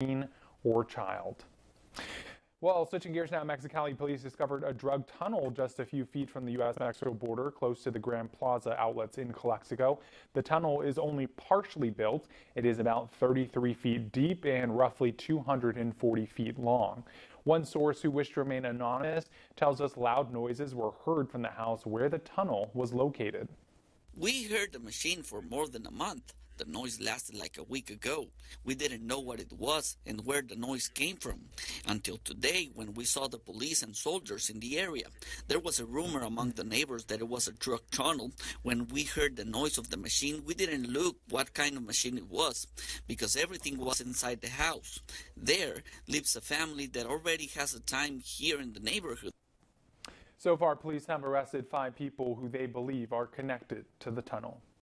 teen or child. Well, switching gears now, Mexicali police discovered a drug tunnel just a few feet from the U.S.-Mexico border, close to the Grand Plaza outlets in Calexico. The tunnel is only partially built. It is about 33 feet deep and roughly 240 feet long. One source who wished to remain anonymous tells us loud noises were heard from the house where the tunnel was located. We heard the machine for more than a month. The noise lasted like a week ago. We didn't know what it was and where the noise came from until today when we saw the police and soldiers in the area. There was a rumor among the neighbors that it was a drug tunnel. When we heard the noise of the machine, we didn't look what kind of machine it was because everything was inside the house. There lives a family that already has a time here in the neighborhood. So far, police have arrested five people who they believe are connected to the tunnel.